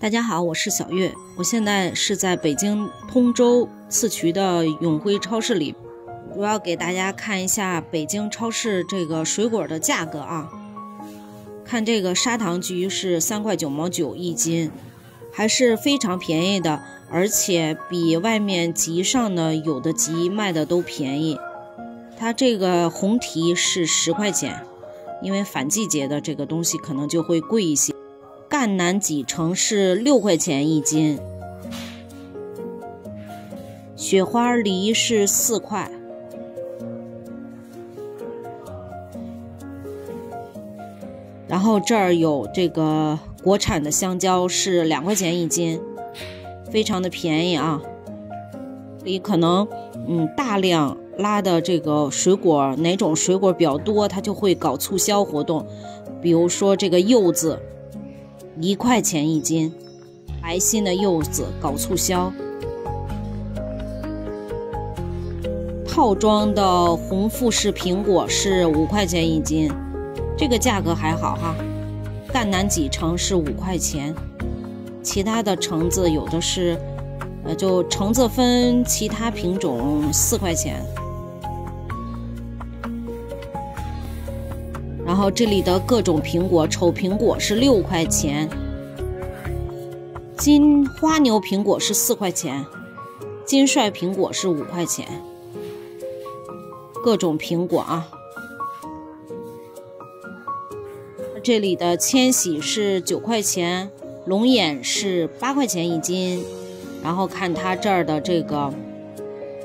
大家好，我是小月，我现在是在北京通州四渠的永辉超市里，我要给大家看一下北京超市这个水果的价格啊。看这个砂糖橘是三块九毛九一斤，还是非常便宜的，而且比外面集上的有的集卖的都便宜。它这个红提是十块钱，因为反季节的这个东西可能就会贵一些。赣南几城是六块钱一斤，雪花梨是四块，然后这儿有这个国产的香蕉是两块钱一斤，非常的便宜啊。你可能嗯大量拉的这个水果，哪种水果比较多，它就会搞促销活动，比如说这个柚子。一块钱一斤，白心的柚子搞促销。套装的红富士苹果是五块钱一斤，这个价格还好哈。赣南几橙是五块钱，其他的橙子有的是，呃，就橙子分其他品种四块钱。然后这里的各种苹果，丑苹果是六块钱，金花牛苹果是四块钱，金帅苹果是五块钱，各种苹果啊。这里的千禧是九块钱，龙眼是八块钱一斤，然后看它这儿的这个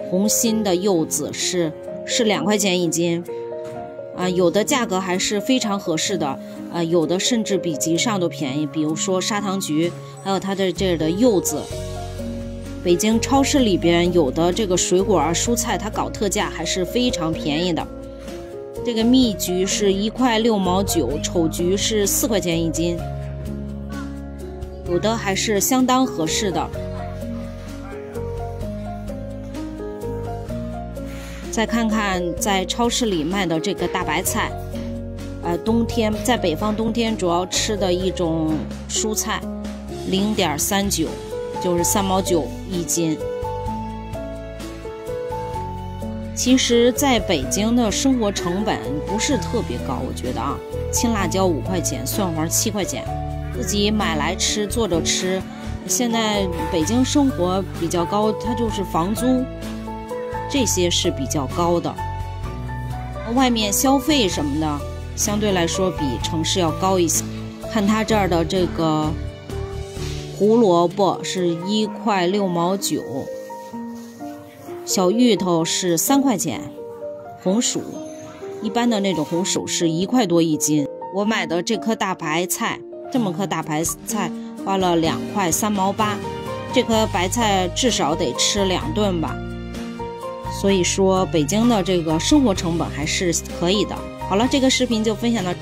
红心的柚子是是两块钱一斤。啊，有的价格还是非常合适的，啊，有的甚至比集上都便宜。比如说砂糖橘，还有它的这儿的柚子。北京超市里边有的这个水果啊、蔬菜，它搞特价还是非常便宜的。这个蜜橘是一块六毛九，丑橘是四块钱一斤，有的还是相当合适的。再看看在超市里卖的这个大白菜，呃，冬天在北方冬天主要吃的一种蔬菜，零点三九，就是三毛九一斤。其实，在北京的生活成本不是特别高，我觉得啊，青辣椒五块钱，蒜黄七块钱，自己买来吃，做着吃。现在北京生活比较高，它就是房租。这些是比较高的，外面消费什么的相对来说比城市要高一些。看它这儿的这个胡萝卜是一块六毛九，小芋头是三块钱，红薯一般的那种红薯是一块多一斤。我买的这颗大白菜，这么颗大白菜花了两块三毛八，这颗白菜至少得吃两顿吧。所以说，北京的这个生活成本还是可以的。好了，这个视频就分享到。